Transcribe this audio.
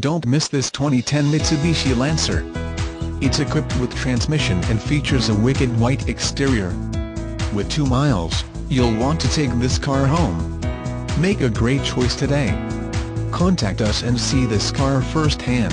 Don't miss this 2010 Mitsubishi Lancer. It's equipped with transmission and features a wicked white exterior. With 2 miles, you'll want to take this car home. Make a great choice today. Contact us and see this car firsthand.